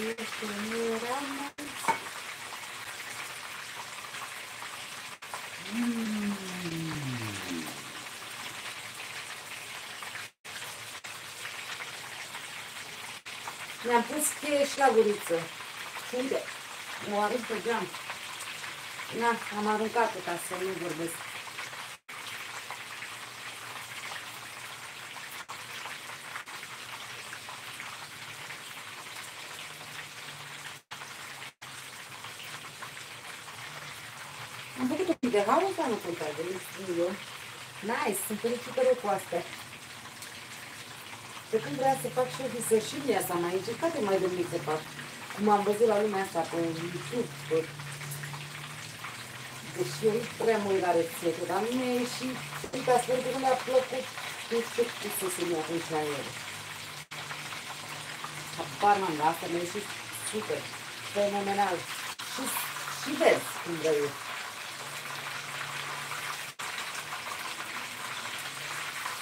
Mi-am pus cheie și la guriță. Și unde? O arunc pe geam. Na, am aruncat-o ca să nu vorbesc. Am făcut un pic de haos, dar nu contează, nu știu eu. Nice, sunt fericită de cu astea. De când vrea să fac și o visă și mie asta mai încercat de mai de mic să fac. Cum am văzut la lumea asta pe YouTube. Pe... Deși eu nu prea mă uit la rețete, dar mie e și uite, astfel că nu mi-a plăcut. Nu știu cum să se mi atunci la ele. Habar n-am, dar asta mi-a ieșit super, fenomenal. Și, și vezi cum vrei eu.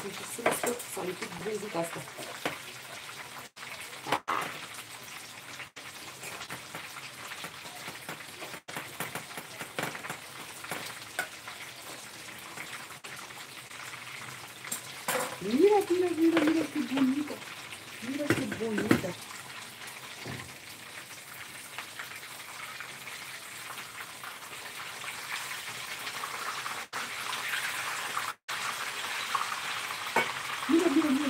Зафиксирую свертку, салютик для заказка. Mira, mira, mira, mira qué bonito.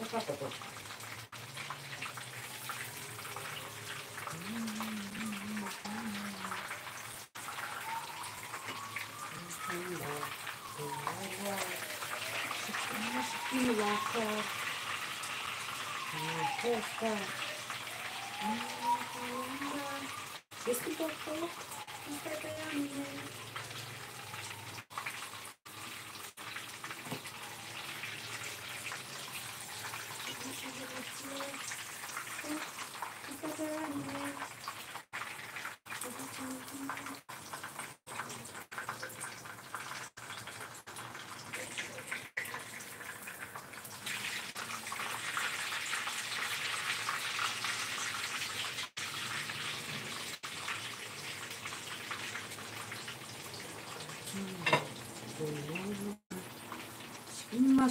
よかったと。Jest tylko to, nie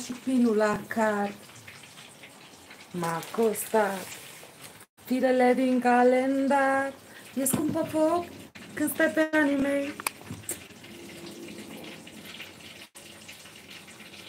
și plinul la card M-a costat Firele din calendar. E scumpă foc când stai pe anii mei